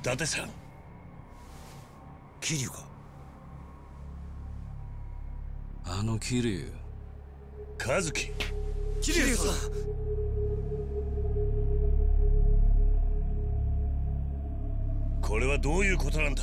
伊達さん。桐生か？あの桐生。和樹。桐生さん。これはどういうことなんだ？